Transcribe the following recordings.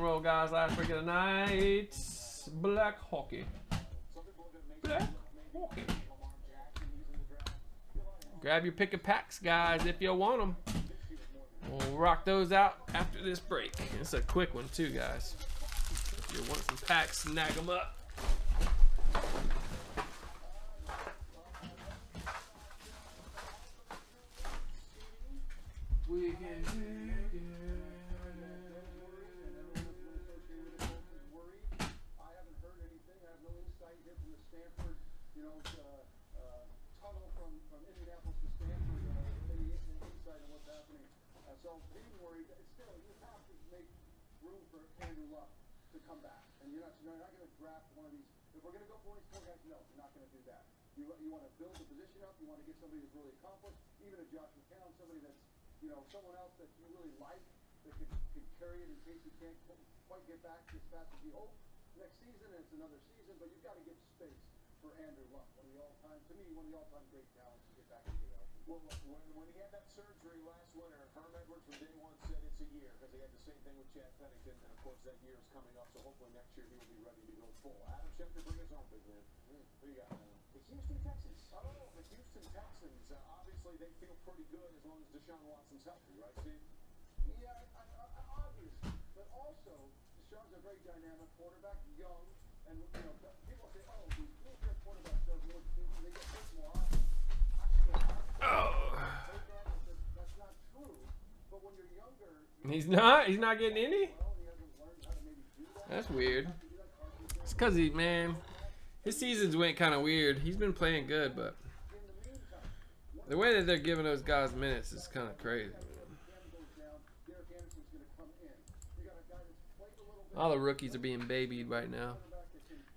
roll, guys. Last week of the night. Black hockey. Black hockey. Grab your pick of packs, guys, if you want them. We'll rock those out after this break. It's a quick one, too, guys. If you want some packs, snag them up. Going to draft one of these. If we're going to go for one of these four guys, no, you're not going to do that. You you want to build the position up. You want to get somebody who's really accomplished, even a Josh McCown, somebody that's you know someone else that you really like that could, could carry it in case you can't quite get back as fast as you hope next season. It's another season, but you've got to give space for Andrew Luck, one of the all-time, to me, one of the all-time great talents to get back get healthy. Well, when, when he had that surgery last winter, Herm Edwards from day one said it's a year because he had the same thing with Chad Pennington, and of course that year is coming up, so hopefully next year he will be ready to go full. Adam Schefter, bring us home, big man. What do you got? The Houston Texans. I don't know. The Houston Texans, uh, obviously they feel pretty good as long as Deshaun Watson's healthy, right, Steve? Yeah, I, I, I, obviously, but also Deshaun's a very dynamic quarterback, young, and you know people say, oh, these He's not? He's not getting any? That's weird. It's because he, man, his seasons went kind of weird. He's been playing good, but the way that they're giving those guys minutes is kind of crazy. All the rookies are being babied right now.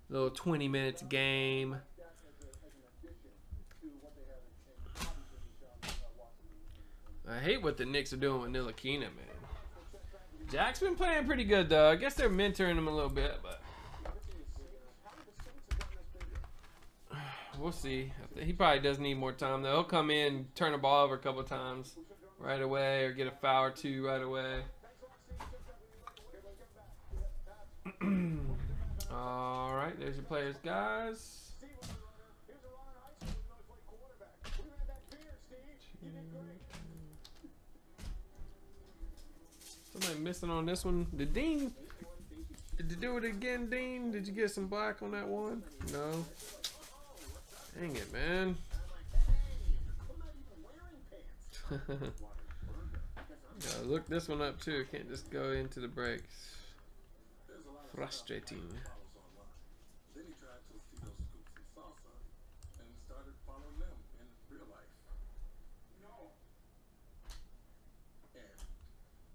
Little 20 minutes game. I hate what the Knicks are doing with Ntilikina, man. Jack's been playing pretty good though. I guess they're mentoring him a little bit, but we'll see. He probably does need more time though. He'll come in, turn the ball over a couple times right away, or get a foul or two right away. All right, there's your players, guys. Somebody missing on this one. Did Dean? Did you do it again, Dean? Did you get some black on that one? No. Dang it, man. Gotta look this one up too. Can't just go into the breaks. Frustrating. Then he tried Tostitos scoops and salsa and started following them in real life. No. And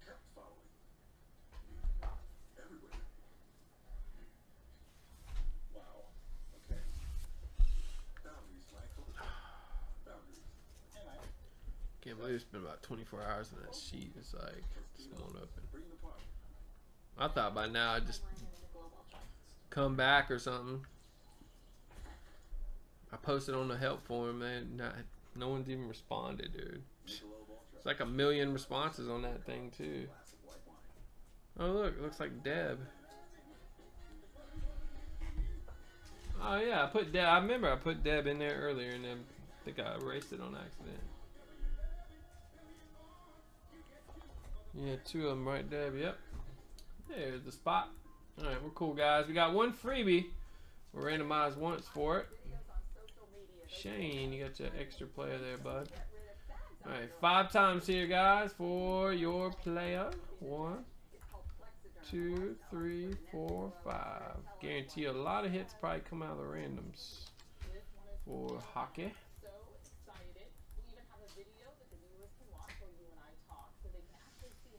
kept following me everywhere. Wow. Okay. Boundaries, Michael. Boundaries. Can't believe it's been about 24 hours and that sheet is like just won't open. I thought by now I'd just come back or something. I posted on the help forum, man. Not, no one's even responded, dude. It's like a million responses on that thing too. Oh look, it looks like Deb. Oh yeah, I put Deb. I remember I put Deb in there earlier, and then I think I erased it on accident. Yeah, two of them right there. Yep. There's the spot. All right, we're cool, guys. We got one freebie. We're randomized once for it. Shane, you got your extra player there, bud. All right, five times here, guys, for your player. One, two, three, four, five. Guarantee a lot of hits probably come out of the randoms for hockey.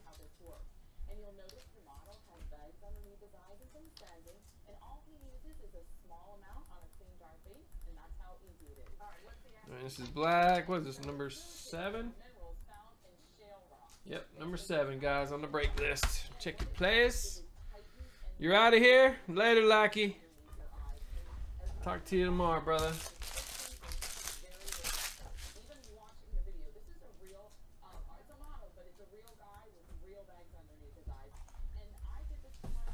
See how this works. And you'll notice the model has bags underneath his eyes and some standing, and all he uses is a small amount on a clean dry face, and that's how easy it is. Alright, what's the All right, this is black. What is this, number seven? minerals found in shale rock? Yep, number seven, guys, on the break list. Check your place. You're out of here. Later, Lackey. Talk to you tomorrow, brother. Even watching the video, this is a real, um, it's a model, but it's a real guy with real bags underneath his eyes. And I did this for my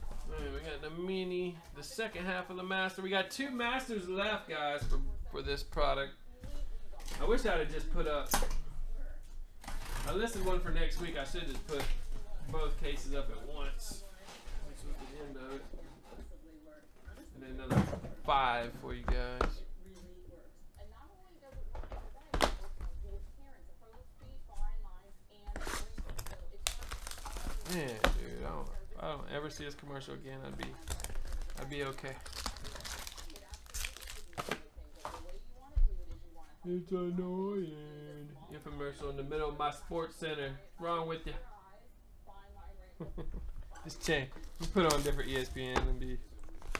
mini, the second half of the master. We got two masters left, guys, for for this product. I wish I'd just put up. I listed one for next week. I should just put both cases up at once. The end. And then another five for you guys. And I don't, I don't ever see this commercial again, I'd be, I'd be okay. It's annoying. Infomercial in the middle of my sports center. Wrong with you? Just change. Just put on different ESPN and be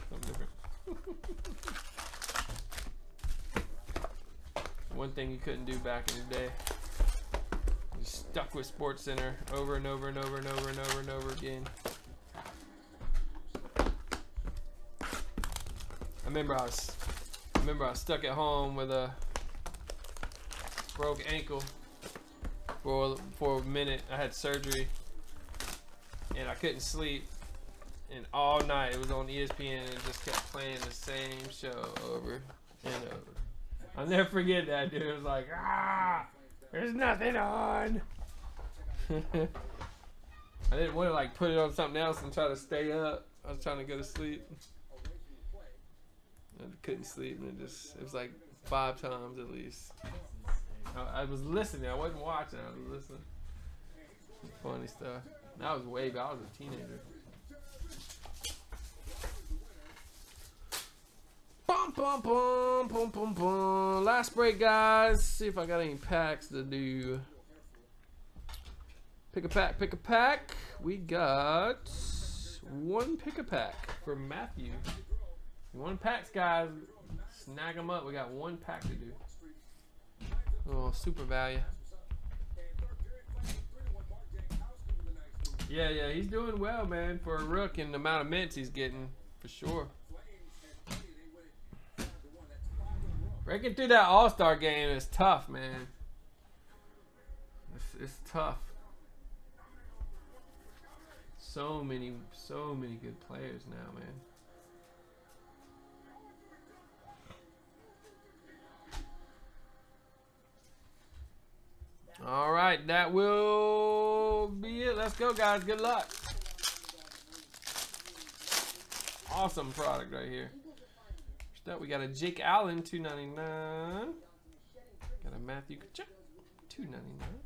something different. One thing you couldn't do back in the day. You stuck with Sports Center over and over and over and over and over and over again. I remember I was, I remember I was stuck at home with a broke ankle for for a minute. I had surgery and I couldn't sleep. And all night it was on ESPN and just kept playing the same show over and over. I'll never forget that dude. It was like, ah, there's nothing on. I didn't want to like put it on something else and try to stay up. I was trying to go to sleep. I couldn't sleep and it just it was like five times at least. I, I was listening. I wasn't watching. I was listening. Funny stuff. That was way back. I was a teenager. Bum, bum, bum, bum, bum, bum. Last break, guys. See if I got any packs to do. Pick a pack, pick a pack. We got one pick a pack for Matthew. One packs, guys. Snag them up. We got one pack to do. Oh, super value. Yeah, yeah, he's doing well, man, for a rook and the amount of mints he's getting, for sure. Breaking through that All Star game is tough, man. It's, it's tough. So many, so many good players now, man. That will be it. Let's go, guys. Good luck. Awesome product right here. Up, we got a Jake Allen, two ninety nine. Got a Matthew Tkachuk, two ninety nine.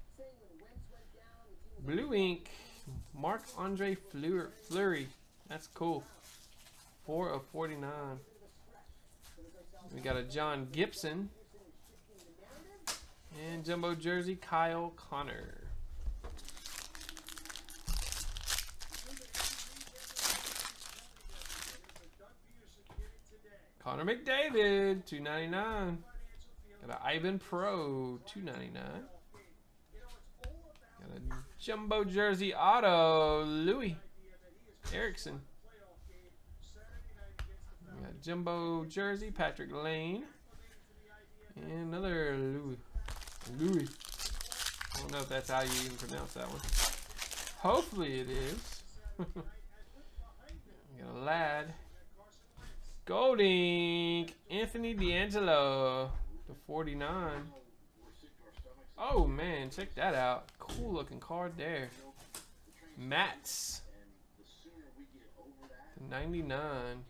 Blue ink, Mark Andre Fleur- Fleury. That's cool. Four of forty nine. We got a John Gibson. And jumbo jersey, Kyle Connor. Connor McDavid, two ninety nine. Got a Ivan Pro, two ninety nine. Got a jumbo jersey auto, Loui Eriksson. Got jumbo jersey, Patrik Laine. And another Louis. Louis. I don't know if that's how you even pronounce that one. Hopefully it is. got a lad. Gold ink. Anthony DeAngelo. The 49. Oh man, check that out. Cool looking card there. Mats. The 99.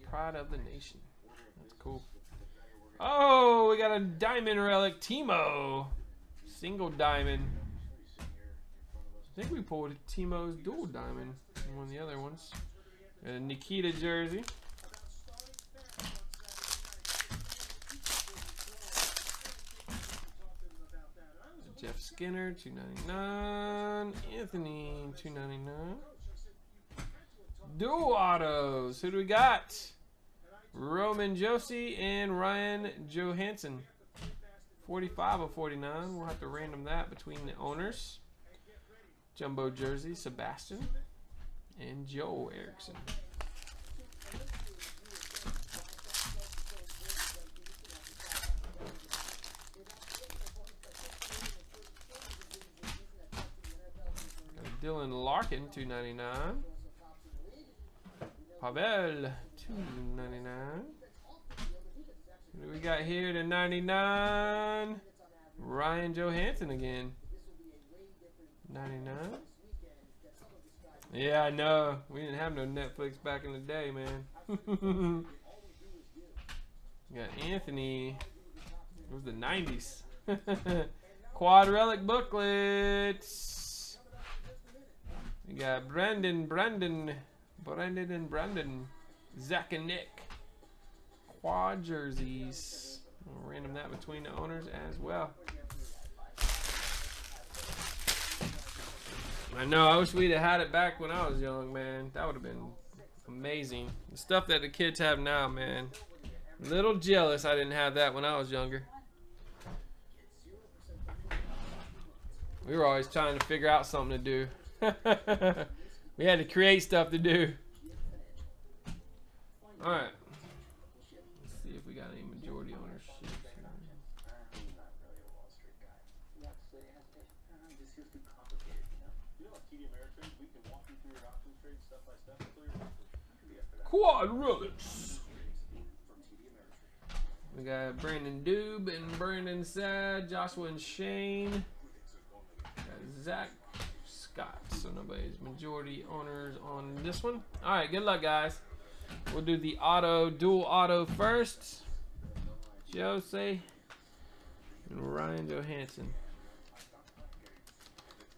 Pride of the nation. That's cool. Oh, we got a diamond relic. Timo. Single diamond. I think we pulled Timo's dual diamond one of the other ones. Nikita jersey. Jeff Skinner, 299. Anthony, 299. Dual autos. Who do we got? Roman Josi and Ryan Johansen. 45 of 49. We'll have to random that between the owners. Jumbo jersey, Sebastian. And Joe Erickson. Dylan Larkin, 299. Pavel, 99. We got here to 99? Ryan Johansen again. 99. Yeah, I know. We didn't have no Netflix back in the day, man. We got Anthony. It was the 90s. Quad relic booklets. We got Brandon, Brandon, Brandon, and Brandon. Zach and Nick. Quad jerseys. We'll random that between the owners as well. I know. I wish we'd have had it back when I was young, man. That would have been amazing. The stuff that the kids have now, man. Little jealous I didn't have that when I was younger. We were always trying to figure out something to do. we had to create stuff to do. All right. Let's see if we got any majority ownership. here. You know, like TD Ameritrade, we can walk you through your options trade step by step until you're happy. Quad. We got Brandon Dube and Brandon Sad, Joshua and Shane. Got Zach Scott. So nobody's majority owners on this one. All right, good luck, guys. We'll do the auto, dual auto first. Josi and Ryan Johansen.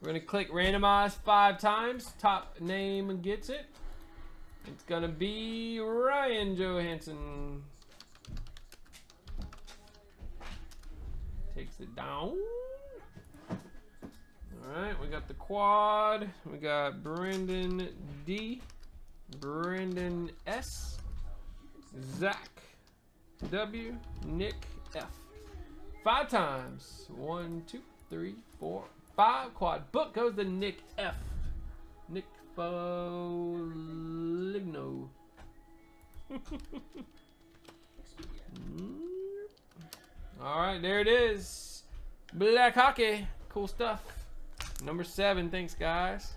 We're gonna click randomize five times. Top name gets it. It's gonna be Ryan Johansen. Takes it down. Alright, we got the quad. We got Brendan D. Brendan S. Zach W. Nick F. Five times. One, two, three, four, five. Quad book goes to Nick F. Nick Foligno. All right, there it is. Black hockey. Cool stuff. Number seven. Thanks, guys.